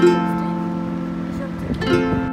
ちょっと。